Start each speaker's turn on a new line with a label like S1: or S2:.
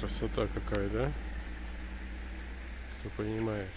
S1: Красота какая, да? Кто понимает.